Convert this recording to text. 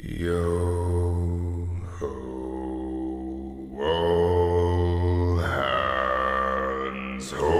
Yo ho, all hands ho.